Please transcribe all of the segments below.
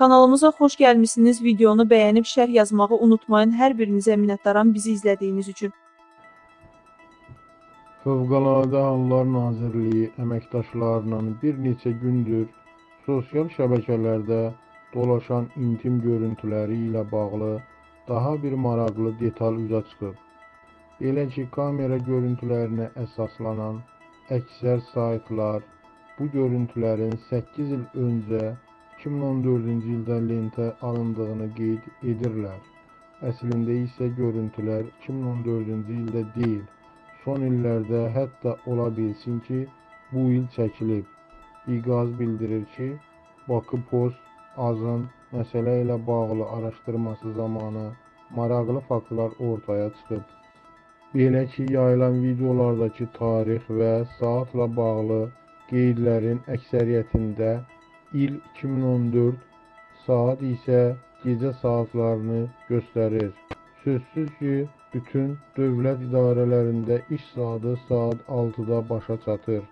Kanalımıza xoş gəlmisiniz. Videonu bəyənib şərh yazmağı unutmayın. Hər birinizə minnətdaram bizi izlədiyiniz üçün. Fövqəladə Hallar Nazirliyi əməkdaşlarının bir neçə gündür sosial şəbəkələrdə dolaşan intim görüntüləri ilə bağlı daha bir maraqlı detal üzə çıxıb. Belə ki, kamera görüntülərinə əsaslanan əksər saytlar bu görüntülərin 8 il öncə 2014-cü ildə lentə alındığını qeyd edirlər. Əslində isə görüntülər 2014-cü ildə deyil, son illərdə hətta ola bilsin ki, bu il çəkilib. İqaz bildirir ki, Bakı Post Azın məsələ ilə bağlı araşdırması zamanı maraqlı faktlar ortaya çıxıb. Belə ki, yayılan videolardakı tarix və saatla bağlı qeydlərin əksəriyyətində il 2014, saat isə gecə saatlarını göstərir. Sözsüz ki, bütün dövlət idarələrində iş saatı saat 6-da başa çatır.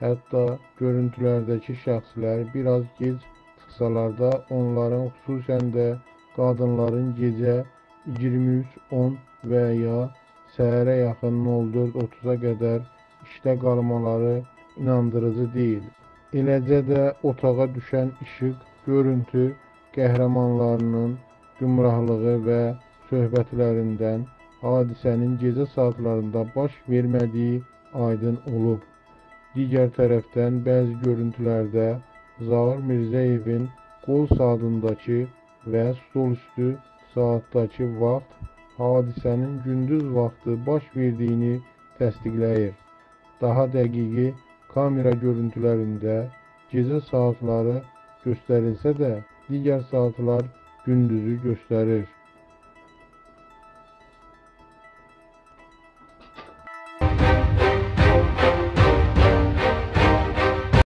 Hətta görüntülərdəki şəxslər biraz gec çıxsalar da, onların xüsusən də qadınların gecə 23:10 və ya səhərə yaxın 04:30-a qədər işdə qalmaları inandırıcı deyil. Eləcə də otağa düşən işıq, görüntü qəhrəmanlarının gümrahlığı və söhbətlərindən hadisənin gecə saatlarında baş vermədiyi aydın olub. Digər tərəfdən bəzi görüntülərdə Zaur Mirzəyevin qol saatındakı və stolüstü saatdakı vaxt hadisənin gündüz vaxtı baş verdiyini təsdiqləyir. Daha dəqiqi kamera görüntülərində gecə saatları göstərilsə də, digər saatlar gündüzü göstərir.